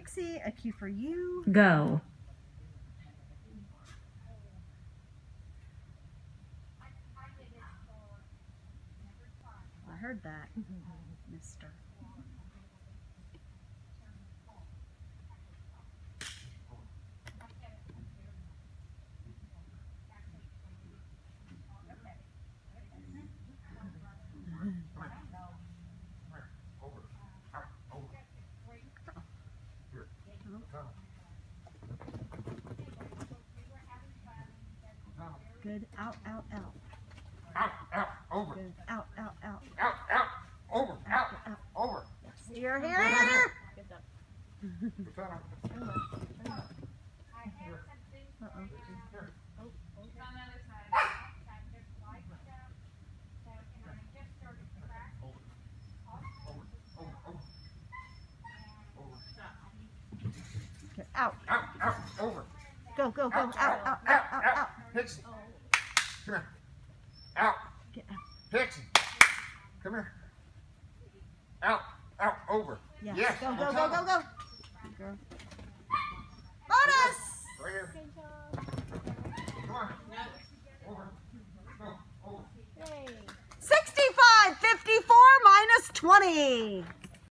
Pixie, a cue for you. Go. I heard that, mister. Good. Out, out, out. Out, out, over. Good. Out, out, out. Out, out, over, out, out. over. Here, here, here. Put that on. Uh-oh. Over, over, over. Okay, Out. Out, out, over. Go, go, go. Out, Out, out, out, out, out. Pixie. Come here. Out. Get out. Pixie. Come here. Out, out, over. Yes. Yes. Go, go, on go, top. go, go. Good girl. Bonus! Right here. Come on. Over. Go, over. 65, 54 minus 20.